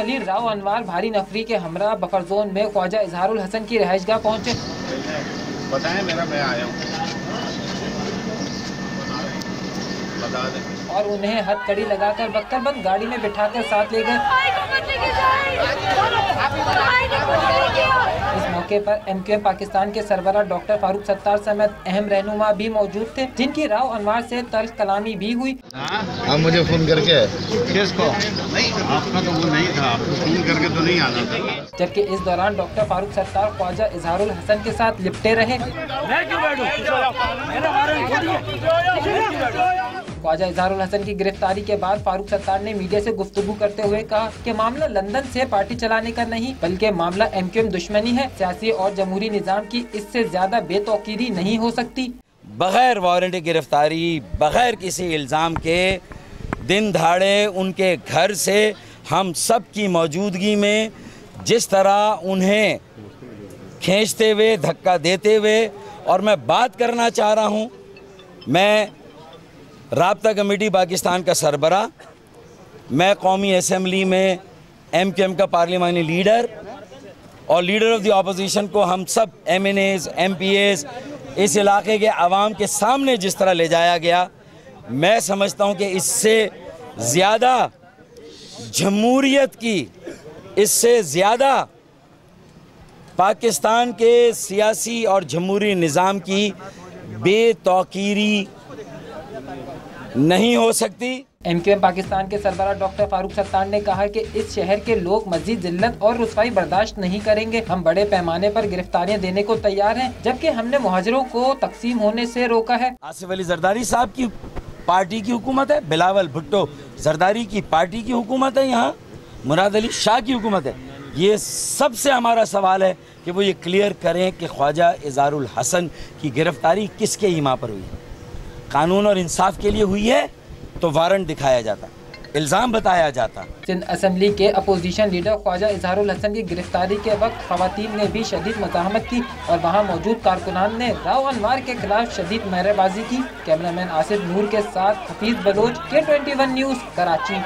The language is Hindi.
वली राव अनवार भारी नफरी के हमरा बफर जोन में ख्वाजा इजहारुल हसन की रहायशगाह पहुँचे। बताएँ मेरा मैं आया हूँ। और उन्हें हथकड़ी लगाकर बख्तरबंद गाड़ी में बिठाकर साथ ले गए। मौके पर एम क्यू एम पाकिस्तान के सरबरा डॉक्टर फारूक सत्तार समेत अहम रहनुमा भी मौजूद थे जिनकी राव अनवार से तल्ख कलामी भी हुई। आप मुझे फ़ोन करके? किसको? नहीं आपका तो वो नहीं था आपको फ़ोन करके तो नहीं आना था। जबकि इस दौरान डॉक्टर फारूक सत्तार ख्वाजा इजहारुल हसन के साथ लिपटे रहे। ख्वाजा इजहारुल हसन की गिरफ्तारी के बाद फारूक सत्तार ने मीडिया से गुफ्तगू करते हुए कहा कि मामला लंदन से पार्टी चलाने का नहीं, बल्कि मामला एम क्यू एम दुश्मनी है। सियासी और जमहूरी निज़ाम की इससे ज़्यादा बेतौकीरी नहीं हो सकती। बग़ैर वारंट गिरफ्तारी, बग़ैर किसी इल्ज़ाम के, दिन दहाड़े उनके घर से हम सब की मौजूदगी में जिस तरह उन्हें खींचते हुए, धक्का देते हुए, और मैं बात करना चाह रहा हूँ, मैं रबता कमेटी पाकिस्तान का सरबरा। मैं कौमी असम्बली में एम के एम का पार्लिमानी लीडर और लीडर ऑफ़ द अपोजिशन को हम सब M N as M P as इस इलाके के आवाम के सामने जिस तरह ले जाया गया, मैं समझता हूँ कि इससे ज़्यादा जमहूरियत की, इससे ज़्यादा पाकिस्तान के सियासी और जमहूरी निज़ाम की बेतौकीरी नहीं हो सकती। एम क्यू एम पाकिस्तान के सरबरा डॉक्टर फारूक सत्तार ने कहा कि इस शहर के लोग मजीद जिल्लत और रसवाई बर्दाश्त नहीं करेंगे। हम बड़े पैमाने पर गिरफ्तारियाँ देने को तैयार हैं जबकि हमने मुहाजरों को तकसीम होने से रोका है। आसिफ अली जरदारी साहब की पार्टी की हुकूमत है बिलावल भुट्टो जरदारी की पार्टी की हुकूमत है यहाँ मुराद अली शाह की हुकूमत है। ये सबसे हमारा सवाल है कि वो ये क्लियर करें कि ख्वाजा इजारुल हसन की गिरफ्तारी किसके ईमा पर हुई कानून और इंसाफ के लिए हुई है तो वारंट दिखाया जाता, इल्ज़ाम बताया जाता। सिंध असम्बली के अपोजिशन लीडर ख्वाजा इजहारुल हसन की गिरफ्तारी के वक्त खवतान ने भी शदीद मजामत की और वहाँ मौजूद कारकुनान ने राव अनवार के खिलाफ शदीद मेहरबाजी की। कैमरा मैन आसिफ नूर के साथ हफीज बलोच के ट्वेंटी वन न्यूज़, कराची।